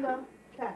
个，对。